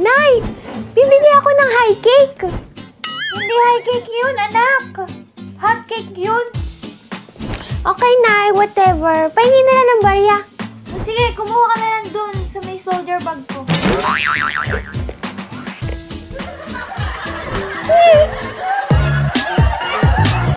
Nay, bibili ako ng high cake. Hindi high cake yun, anak. Hot cake yun. Okay, Nay, whatever. Pahingin na lang ng barya. O sige, kumuha ka na lang dun sa may soldier bag ko.